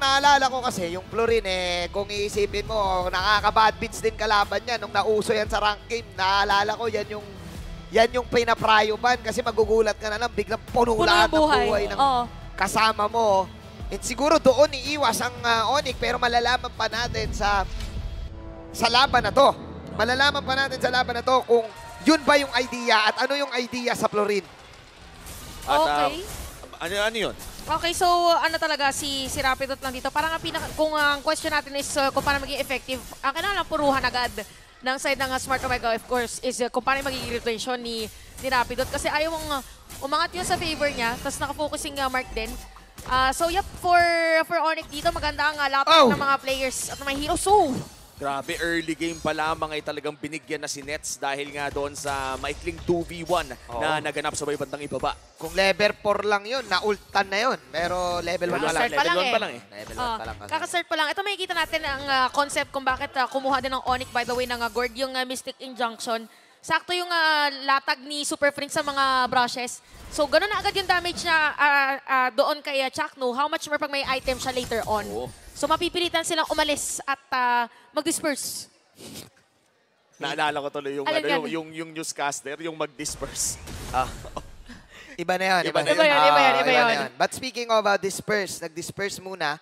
naalala ko kasi, yung Florin eh, kung iisipin mo, nakaka-bad beats din kalaban niya nung nauso yan sa rank game. Naalala ko, yan yung yan yung pinaprayo ban kasi magugulat ka na lang, biglang puno lahat ng buhay. buhay ng Oo. kasama mo. And siguro doon iiwas ang uh, Onyx pero malalaman pa natin sa sa laban na to. Malalaman pa natin sa laban na to kung yun ba yung idea at ano yung idea sa Florin. At, ah, Okay. ano, ano yun? Okay, so ano talaga si si Rapidot lang dito. Parang ang pinaka, kung ang question natin is uh, kung paano maging effective, ang kailangan lang puruhan agad ng side ng uh, Smart Omega of course is uh, kung paano magiging rotation ni ni Rapidot kasi ayaw mong uh, umangat yun sa favor niya tapos nakafocusing uh, mark din. Ah, so yep, for for Onyx dito maganda ang uh, lahat Oh! ng mga players at ng mga heroes. So, Grabe, early game pa lamang ay talagang binigyan na si Nets dahil nga doon sa maikling 2v1 na naganap sa may bandang ibaba. Kung level 4 lang yun, na-ultan na yun. Pero level 1 pa lang. Pa lang Level one eh. pa lang eh. Level 1 Ah, pa lang. kasi. kakastart pa lang. Ito makikita natin ang ah, concept kung bakit ah, kumuha din ng Onyx by the way ng uh, Gord yung ah, Mystic Injunction. Sakto yung ah, latag ni Super Friend sa mga brushes. So, gano'n na agad yung damage na ah, ah, doon kay uh, Chakno. How much more pag may item siya later on. Oo. So, mapipilitan silang umalis at ah, mag-disperse. Naalala ko tuloy yung, ano, yung, yung, yung newscaster, yung mag-disperse. Ah. Iba na yan. Iba Iba, na yun. yun. Iba yun, Ah, iba yun. But speaking of uh, disperse, nag-disperse muna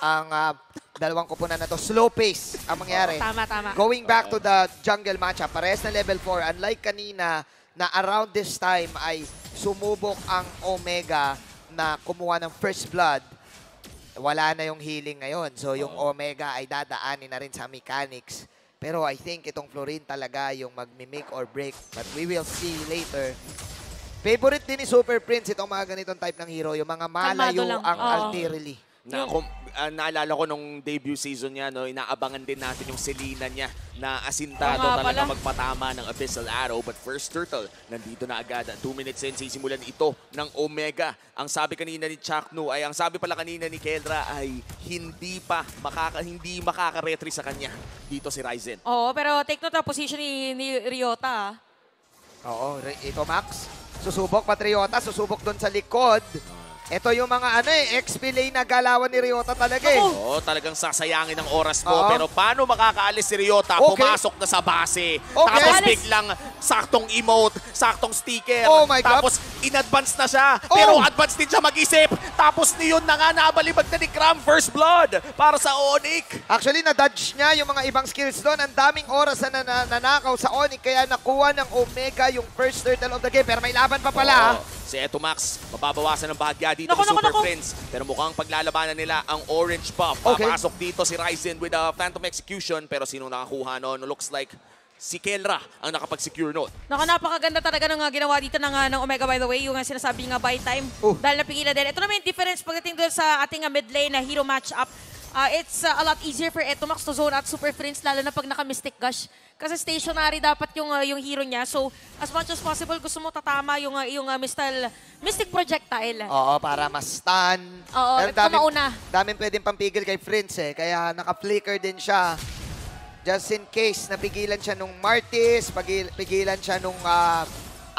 ang ah, dalawang kupunan na to. Slow pace ang mangyari. Tama, tama. Going back to the jungle matchup, parehas na level 4. Unlike kanina, na around this time ay sumubok ang Omega na kumuha ng first blood. Wala na yung healing ngayon. So yung Omega ay dadaanin na rin sa mechanics. Pero I think itong Florin talaga yung magmi-make or break. But we will see later. Favorite din ni Super Prince itong mga ganitong type ng hero. Yung mga malayo lang. ang Oo. alterally. Na, kung, ah, naalala ko nung debut season niya, no, inaabangan din natin yung Selena niya na asintado nga talaga pala. magpatama ng Abyssal Arrow. But first turtle, nandito na agad. Two minutes in, sisimulan ito ng Omega. Ang sabi kanina ni Chakno ay, ang sabi pala kanina ni Kendra ay hindi pa makaka, hindi makaka-retry sa kanya dito si Ryzen. Oo, pero take note ang position ni, ni Ryota. ah. Oo, ito Max. Susubok Patriota, susubok doon sa likod. Ito yung mga ano eh, XP lane na galawan ni Ryota talaga eh. Oo, talagang sasayangin ang oras mo. Oo. Pero paano makakaalis si Ryota? Okay. Pumasok na sa base. Okay. Tapos Alis. biglang saktong emote, saktong sticker. Oh my God. Tapos in-advance na siya. Oh. Pero advance din siya mag-isip. Tapos niyon na nga nabalibag na ni Cram First Blood para sa Onyx. Actually, na-dodge niya yung mga ibang skills doon. Ang daming oras na nana- nanakaw sa Onyx, kaya nakuha ng Omega yung first turtle of the game. Pero may laban pa pala. Oo. Si Eto Max, mababawasan ng bahagya dito Naku, naku, Super naku. Prince. Pero mukhang paglalabanan nila ang orange buff. Okay. Papasok dito si Ryzen with a Phantom Execution. Pero sino nakakuha noon? Looks like si Kelra ang nakapag-secure noon. Naku, napakaganda talaga ng uh, ginawa dito ng, uh, ng Omega by the way, yung uh, sinasabi nga buy time. Oh. Dahil napigilan din. Ito naman yung difference pagdating doon sa ating uh, mid lane na hero matchup. Uh, it's uh, a lot easier for Etomax to zone at Super Friends, lalo na pag naka-Mystic Gush. Kasi stationary dapat yung uh, yung hero niya. So, as much as possible, gusto mo tatama yung, uh, yung uh, Mystal, Mystic Projectile. Oo, para mas stun. Oo, Pero ito mauna. Daming pwedeng pampigil kay Prince eh. Kaya naka-flicker din siya. Just in case napigilan siya nung Martis, pigilan siya nung ah,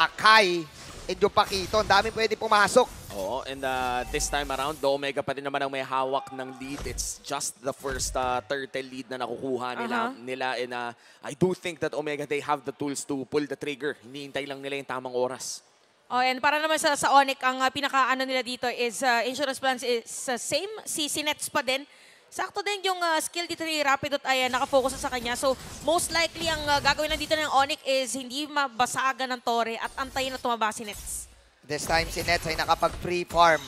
Akai, and yung Pakito. Ang daming pwede pumasok. Oo, and uh, this time around, the Omega pa rin naman ang may hawak ng lead. It's just the first uh, turtle lead na nakukuha nila. Aha. nila and uh, I do think that Omega, they have the tools to pull the trigger. Hinihintay lang nila yung tamang oras. Oh, and para naman sa, sa Onyx, ang uh, pinaka-ano nila dito is uh, insurance plans is uh, same. Si Sinets pa din. Sakto din yung uh, skill dito ni Rapidot ay uh, nakafocus na sa kanya. So, most likely ang uh, gagawin na dito ng Onyx is hindi mabasagan ng Tore at antayin na tumaba si Nets. This time si Nets ay nakapag-free farm.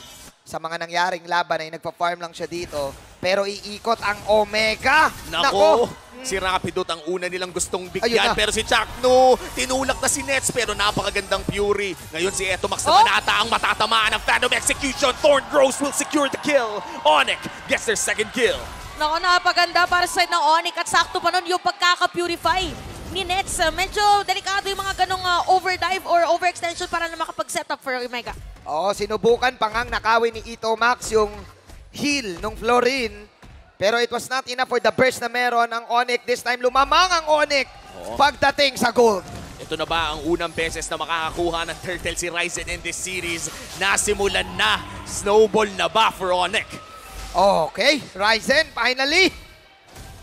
Sa mga nangyaring laban ay nagpa-farm lang siya dito. Pero iikot ang Omega. Nako! Si Rapidot ang una nilang gustong bigyan. na. Pero si Chakno, tinulak na si Nets. Pero napakagandang Fury. Ngayon si Etomax Oh! naman ata ang matatamaan ng Phantom Execution. Thorn Gross will secure the kill. Onyx gets their second kill. Nako, napaganda para sa side ng Onyx at sakto pa nun yung pagkaka-purify ni Nets. Medyo delikado yung mga ganong uh, overdive or overextension para na makapag-set up for Omega. Oo, sinubukan pa ngang nakawin ni Ito Max yung heal nung Florin. Pero it was not enough for the burst na meron ang Onyx. This time lumamang ang Onyx Oo. pagdating sa gold. Ito na ba ang unang beses na makakakuha ng Turtle si Ryzen in this series? Nasimulan na. Snowball na ba for Onyx? Okay, Ryzen, finally!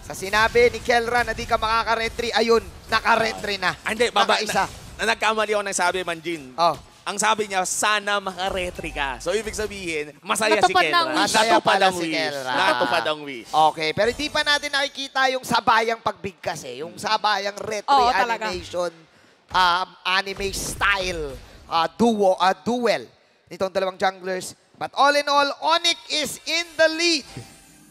Sa sinabi ni Kelra na di ka makaka-retry, ayun, naka-retry na. Ah, hindi, baba, Naka-isa. na, na, nagkamali ako ng sabi, Manjin. Oh. Ang sabi niya, sana maka-retry ka. So, ibig sabihin, masaya Natupad si na Kelra. ang wish. Masaya Natupad pala ang si wish. Kelra. Natupad ang wish. Okay, pero di pa natin nakikita yung sabayang pagbigkas eh. Yung sabayang retry Oo, animation, um, anime style, uh, duo, uh, duel nitong dalawang junglers. But all in all, Onyx is in the lead.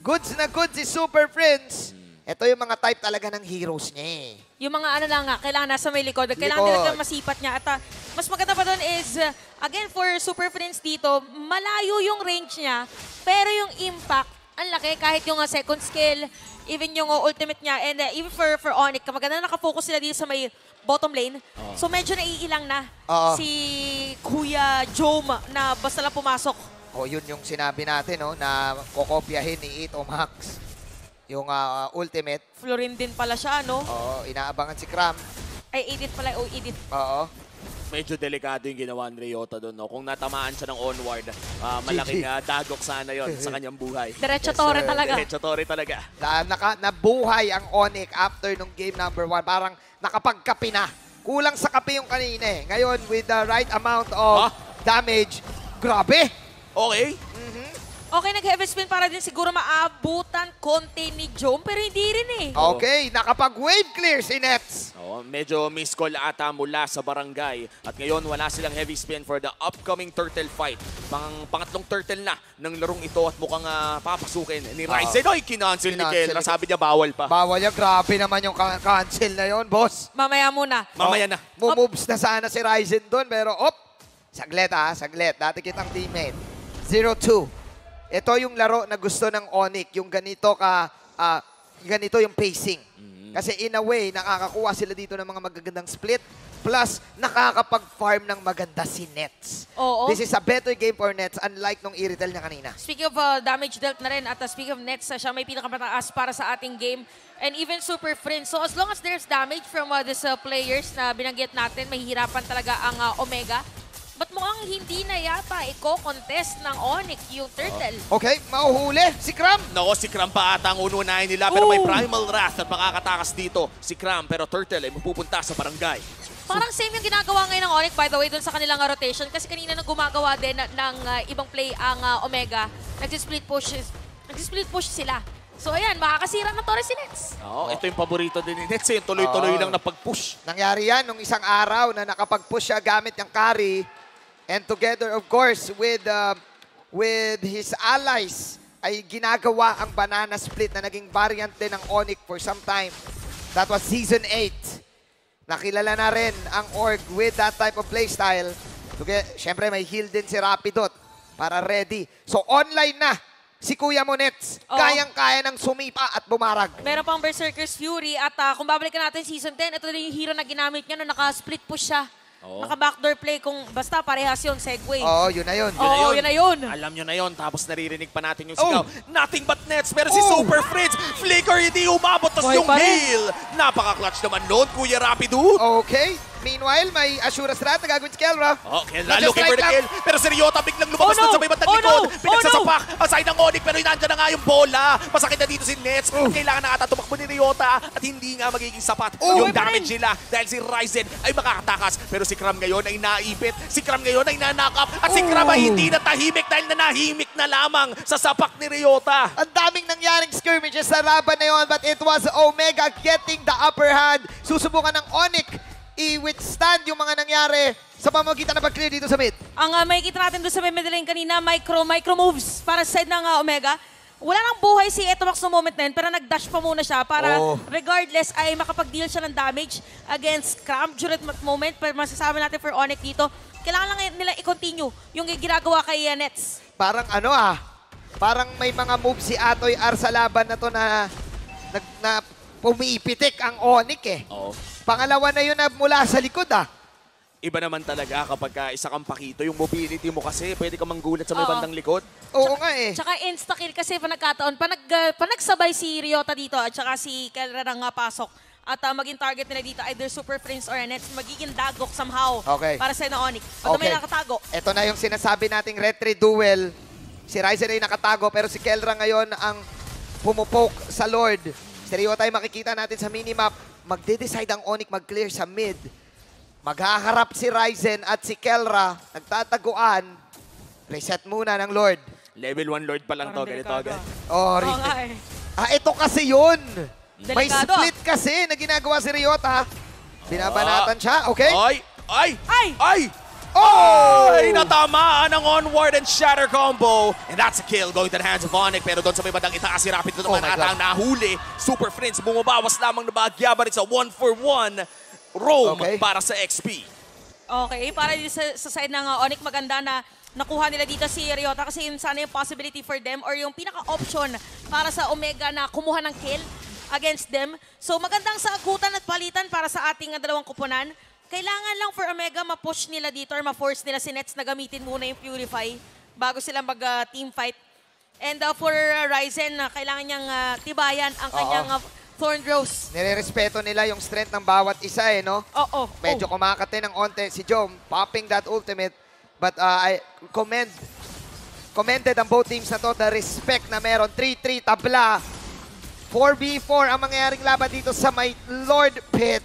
Goods na goods si Super Prince. Ito yung mga type talaga ng heroes niya eh. Yung mga ano lang nga, kailangan nasa may likod. Kailangan Likod. nila masipat niya. At ah, mas maganda pa doon is, uh, again, for Super Friends dito, malayo yung range niya, pero yung impact, ang laki. Kahit yung uh, second skill, even yung uh, ultimate niya, and uh, even for, for Onyx, maganda na nakafocus sila dito sa may bottom lane. So medyo naiilang na Oo. si Kuya Jome na basta lang pumasok. O yun yung sinabi natin no, na kokopyahin ni Ito Max. Yung ah, ultimate. Florin din pala siya, no? Oo, inaabangan si Cram. Ay, edit pala. Oh, edit. Oo. Medyo delikado yung ginawa ni Ryota doon. No? Kung natamaan siya ng onward, ah, malaking ah, dagok sana yon sa kanyang buhay. Diretso tore sir. talaga. Diretso Torre talaga. Na, naka, nabuhay ang Onyx after nung game number one. Parang nakapagkapi na. Kulang sa kape yung kanina eh. Ngayon, with the right amount of Ah. damage, grabe! Okay. Okay, nag-heavy spin para din siguro maabutan konti ni Jome, pero hindi rin eh. Oo. Okay, nakapag-wave clear si Nets. Oh, medyo miss call ata mula sa barangay. At ngayon, wala silang heavy spin for the upcoming turtle fight. Pang pangatlong turtle na ng larong ito at mukhang ah, papasukin ni Ryzen. Ay, kinancel ni Kinancel ni- Sabi niya bawal pa. Bawal yan, grabe naman yung cancel na yon, boss. Mamaya muna. Mamaya na. Mumoves na sana si Ryzen doon, pero op! Saglit ah, saglit. Dati kitang teammate. 0-2. Ito yung laro na gusto ng Onyx, yung ganito ka, ah, ganito yung pacing. Kasi in a way, nakakakuha sila dito ng mga magagandang split. Plus, nakakapag-farm ng maganda si Nets. Oo. This is a better game for Nets, unlike nung Iritel niya kanina. Speaking of uh, damage dealt na rin, at uh, speaking of nets, uh, siya may pinakamataas para sa ating game. And even super friends. So as long as there's damage from uh, these uh, players na binanggit natin, mahihirapan talaga ang uh, Omega. But mukhang hindi na yata i-contest ng Onyx yung Turtle. Okay, mauhuli si Cram. Nako, si Cram pa ata ang ununahin nila. Pero may Ooh. Primal Wrath at makakatakas dito. Si Cram, pero Turtle ay mapupunta sa barangay. Parang same yung ginagawa ngayon ng Onyx, by the way, dun sa kanilang uh, rotation. Kasi kanina nang gumagawa din na- ng uh, ibang play ang uh, Omega, nag-split push, nag-split push sila. So ayan, makakasira ng Torres si Nets. Oo, ito yung paborito din ni Nets. eh, Yung tuloy-tuloy Oo. lang na pag-push. Nangyari yan nung isang araw na nakapag-push siya gamit yung carry. And together, of course, with uh, with his allies, ay ginagawa ang banana split na naging variant din ng Onyx for some time. That was Season 8. Nakilala na rin ang org with that type of playstyle. Siyempre, may heal din si Rapidot para ready. So, online na si Kuya Monets. Oo. Kayang-kaya ng sumipa at bumarag. Meron pang Berserker's Fury at ah, kung babalikan natin season 10, ito din yung hero na ginamit niya na naka-split push siya. Oo. Naka-backdoor play kung basta parehas yun, segue. Oo, yun na yun. Oo, yun na yun. Alam nyo na yun. Tapos naririnig pa natin yung Oh. sigaw. Nothing but nets. Pero si Oh. Super Fritz, Flicker hindi umabot. Tapos Buhay yung pa rin. heal. Napaka-clutch naman noon, Kuya Rapido. Okay. Meanwhile, may Ashura strat na gagawin si Kelra. Oh, Kelra looking for the kill. Pero si Ryota biglang lumabas Oh, no! sa may bandang Oh, likod. no! Pinagsasapak. Aside ng Onyx, pero nandiyan na nga yung bola. Masakit na dito si Nets. Oh. Kailangan na ata tumakbo ni Ryota. At hindi nga magiging sapat Oh, yung damage nila. Dahil si Ryzen ay makakatakas. Pero si Kram ngayon ay naipit. Si Kram ngayon ay nanakap. At si Kram ay Oh. hindi natahimik dahil nanahimik na lamang sa sapak ni Ryota. Ang daming nangyaring skirmishes sa laban na yun, but it was Omega getting the upper hand. Susubukan ng Onyx i-withstand yung mga nangyari sa pamagitan ng pag-clear dito sa mid. Ang uh, makikita natin doon sa lane kanina, micro, micro moves para sa side ng ah, Omega. Wala nang buhay si Etomax no moment na yun, pero nag-dash pa muna siya para Oh. regardless ay makapag-deal siya ng damage against Cram during that moment. Pero masasabi natin for Onyx dito, kailangan lang nila i-continue yung ginagawa kay uh, Nets. Parang ano ah, parang may mga moves si Atoy R sa laban na to na, na, na pumipitik ang Onyx eh. Oo. Pangalawa na yun na mula sa likod ah. Iba naman talaga kapag ka isa kang pakito, yung mobility mo kasi, pwede ka manggulat sa may Oo. bandang likod. Oo nga eh. Tsaka insta-kill kasi pa nagkataon, pa, nag, uh, pa nagsabay si Ryota dito at tsaka si Kelra nga pasok. At uh, maging target nila dito either Super Prince or Nets, magiging dagok somehow Okay. para sa ng Onyx. Pag may Okay. nakatago. Ito na yung sinasabi nating retry duel. Si Ryzen ay nakatago pero si Kelra ngayon ang pumupoke sa Lord. Ay makikita natin sa minimap. Magde-decide ang Onyx mag-clear sa mid. Maghaharap si Ryzen at si Kelra. Nagtataguan. Reset muna ng Lord. Level 1 Lord pa lang to, Parang ganito delikado. agad. Oh, nga eh. Ah, ito kasi yun. May Delikado, ah. split kasi na ginagawa si Ryota. Binabanatan siya, okay? Ay! Ay! Ay! Ay! Oh! Natamaan ang onward and shatter combo. And that's a kill going to the hands of Onyx. Pero doon sa may bandang itaas, si Rapid Oh naman my ata ang nahuli. Super Friends, bumabawas lamang na bahagya. But it's a one for one roam Okay. para sa XP. Okay, para sa, sa side ng uh, Onyx, maganda na nakuha nila dito si Ryota kasi yun sana yung possibility for them or yung pinaka-option para sa Omega na kumuha ng kill against them. So magandang sagutan at palitan para sa ating uh, dalawang kupunan. Kailangan lang for Omega ma-push nila dito or ma-force nila si Nets na gamitin muna yung Purify bago sila mag-team fight. And uh, for uh, Ryzen, uh, kailangan niyang uh, tibayan ang kanyang uh, Thorn Rose. Nire-respeto nila yung strength ng bawat isa eh, no? Oo. Medyo oh. kumakate ng onte si Jom, popping that ultimate. But uh, I commend, commended ang both teams na to, the respect na meron. 3-3 tabla. 4v4 ang mangyayaring laban dito sa may Lord Pit.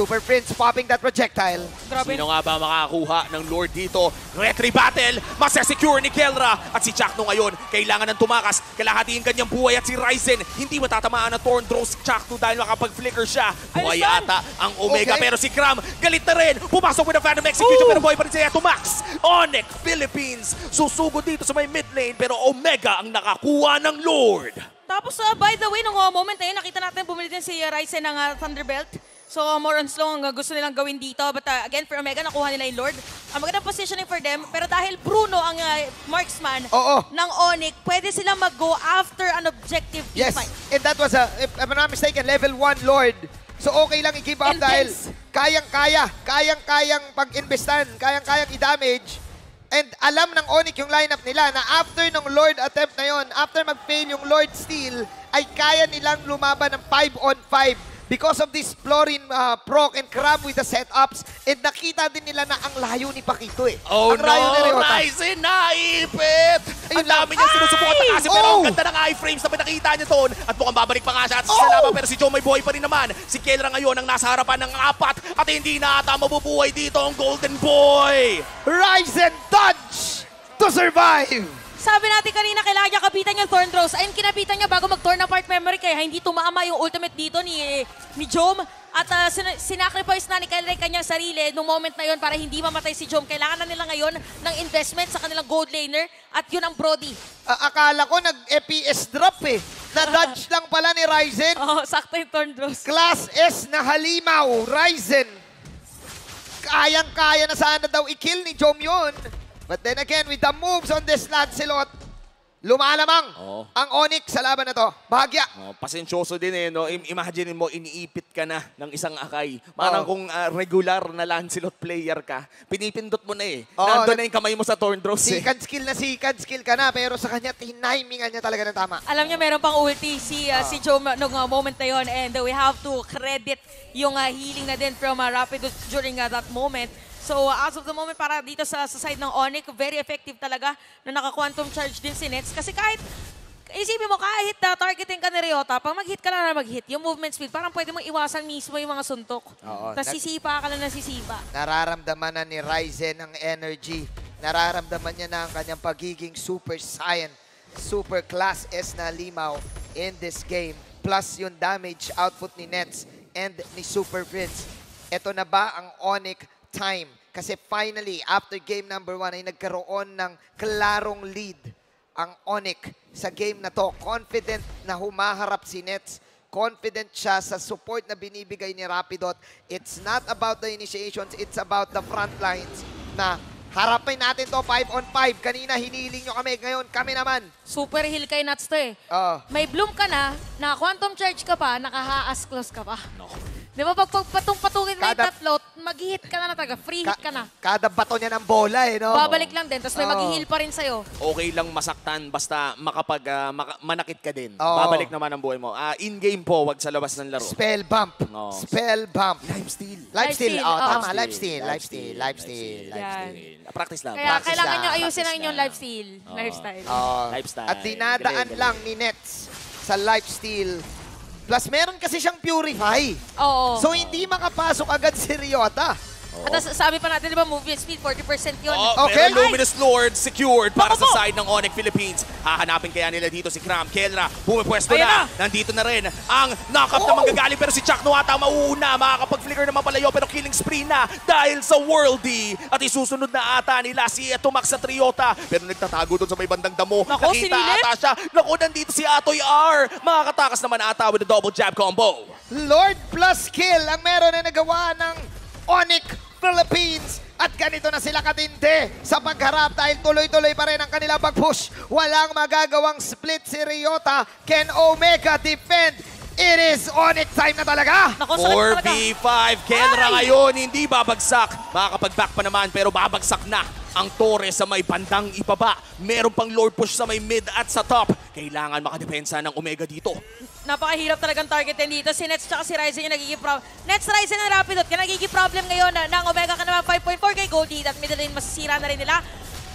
Super Prince popping that projectile. Grabe. Sino nga ba makakakuha ng Lord dito? Retry battle, masesecure ni Kelra. At si Chakno ngayon, kailangan ng tumakas. Kalahatiin kanyang buhay at si Ryzen, hindi matatamaan ng Thorn Throws Chakno dahil makapag-flicker siya. Buhay ata ang Omega, Okay. pero si Kram, galit na rin. Pumasok with a Phantom Execution, Ooh. pero buhay pa rin si Eto Max. Onyx, Philippines, susugod dito sa may mid lane, pero Omega ang nakakuha ng Lord. Tapos, uh, by the way, nung uh, moment na yun, nakita natin bumili din si uh, Ryzen ng uh, Thunderbelt. So, more on slow ang gusto nilang gawin dito. But uh, again, for Omega, nakuha nila yung Lord. Ang magandang positioning for them. Pero dahil Bruno ang uh, marksman Oo. ng Onyx, pwede silang mag-go after an objective Yes, fight. and that was a, if I'm not mistaken, level 1 Lord. So okay lang i-give up dahil Intense. kayang-kaya, kayang-kayang pag-investan, kayang-kayang i-damage. And alam ng Onyx yung lineup nila na after ng Lord attempt na yon, after mag-fail yung Lord steal, ay kaya nilang lumaban ng 5 on 5 because of this Florin uh, proc and Crab with the setups. And nakita din nila na ang layo ni Pakito eh. Oh ang layo ni no, Ryota. Ryzen naipit! Ang dami niyang sinusubukan Ay! takasin pero ang Oh! ganda ng iframes na pinakita niya doon at mukhang babalik pa nga siya at sa Oh! laban pero si Joe may buhay pa rin naman. Si Kelra ngayon ang nasa harapan ng apat at hindi na ata mabubuhay dito ang Golden Boy! Ryzen dodge to survive! Sabi natin kanina, kailangan niya kapitan yung Thorn Throws. Ayun, kinapitan niya bago mag-torn apart memory kaya hindi tumaama yung ultimate dito ni, ni Jom. At uh, sin- sinacrifice na ni Ray kanyang sarili nung moment na yon para hindi mamatay si Jom. Kailangan na nila ngayon ng investment sa kanilang gold laner at yun ang Brody. A- akala ko nag-EPS drop eh. Na-dodge lang pala ni Ryzen. Oh, sakto yung Thorn Throws. Class S na halimaw, Ryzen. Kayang-kaya na sana daw i-kill ni Jom yun. But then again, with the moves on this Lancelot, lumalamang Oo. ang Onyx sa laban na to. Bahagya. Oh, pasensyoso din eh, no? Im- Imagine mo, iniipit ka na ng isang akay. Parang Oo. kung ah, regular na Lancelot player ka, pinipindot mo na eh. Oo, Nandun nag- na yung kamay mo sa Thorn Throws eh. Sikad skill na sikad skill ka na, pero sa kanya, tinimingan niya talaga ng tama. Alam niya meron pang ulti si uh, si Joe nung uh, moment na yon and uh, we have to credit yung uh, healing na din from uh, Rapidus during uh, that moment. So uh, as of the moment para dito sa, sa side ng Onyx, very effective talaga na naka-quantum charge din si Nets kasi kahit Isipin mo, kahit uh, targeting ka ni Ryota, pag mag-hit ka lang na mag-hit, yung movement speed, parang pwede mong iwasan mismo yung mga suntok. Oo. Tapos sisipa ka lang na sisipa. Nararamdaman na ni Ryzen ang energy. Nararamdaman niya na ang kanyang pagiging super saiyan, super class S na limaw in this game. Plus yung damage output ni Nets and ni Super Prince. Ito na ba ang Onyx time? Kasi finally, after game number one, ay nagkaroon ng klarong lead ang Onyx sa game na to. Confident na humaharap si Nets. Confident siya sa support na binibigay ni Rapidot. It's not about the initiations, it's about the front lines na harapin natin to 5 on 5. Kanina hiniling nyo kami, ngayon kami naman. Super heal kay Nuts to eh. Oh. May bloom ka na, naka-quantum charge ka pa, naka-haas close ka pa. No. Di ba pag patong-patungin mo yung tatlo, mag-hit ka na na talaga. Free hit ka na. Kada bato niya ng bola eh, no? Babalik lang din, tapos may Oo. mag-heal pa rin sa'yo. Okay lang masaktan basta makapag ah, maka- manakit ka din. Oo. Babalik naman ang buhay mo. Ah, in-game po, wag sa labas ng laro. Spell bump. No. Spell bump. Life steal. Life steal. steal, Oh, tama. Life steal. Life steal. Practice lang. Kaya Practice kailangan lang, nyo ayusin practice ang inyong lang. lifestyle. Oo. Lifestyle. Oh. Lifestyle. At dinadaan Galing, galing. lang ni Nets sa lifesteal. Plus, meron kasi siyang purify. Oo. So, hindi makapasok agad si Ryota. At tas- sabi pa natin, di ba, movement speed, 40% yun. Oh, Okay. Pero Luminous Lord secured para sa side ng Onyx Philippines. Hahanapin kaya nila dito si Kram. Kelra, pumipwesto Ayan na. Nandito na rin ang knock-up na Oh! manggagaling. Pero si Chuck Nuata mauuna. Makakapag-flicker naman palayo pero killing spree na dahil sa Worldy. At isusunod na ata nila si Tumax sa Triota. Pero nagtatago doon sa may bandang damo. Nako, Nakita sinilip. ata siya. Naku, nandito si Atoy R. Makakatakas naman ata with a double jab combo. Lord plus kill ang meron na nagawa ng Onyx Philippines. At ganito na sila katinte sa pagharap dahil tuloy-tuloy pa rin ang kanilang pag-push. Walang magagawang split si Ryota. Can Omega defend? It is Onyx time na talaga. Nako, sakit talaga. 4v5. Kenra Ay! ngayon, hindi babagsak. Makakapag-back pa naman, pero babagsak na ang Torres sa may bandang ibaba. Meron pang Lord push sa may mid at sa top. Kailangan makadepensa ng Omega dito. Napakahirap talagang targetin dito. Si Nets tsaka si Ryzen yung nagiging problem. Nets, Ryzen, and Rapidot. Kaya nagiging problem ngayon na, ng Omega ka naman 5.4 kay Goldie at middle lane masisira na rin nila.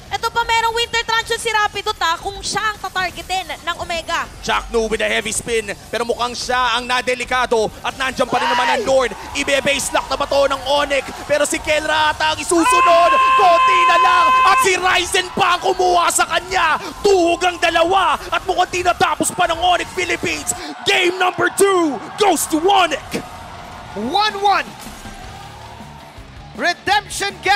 Ito pa merong Winter Truncheon si Rapidot ha, kung siya ang tatargetin ng Omega. Jack Nu with a heavy spin. Pero mukhang siya ang nadelikado. At nandyan pa rin naman ang Lord. Ibe-base lock na ba to ng Onyx? Pero si Kelra ata ang isusunod. Konti na lang. At si Ryzen pa ang kumuha sa kanya. Tuhog ang dalawa. At mukhang tinatapos pa ng Onyx Philippines. Game number two goes to Onyx. 1-1. Redemption game.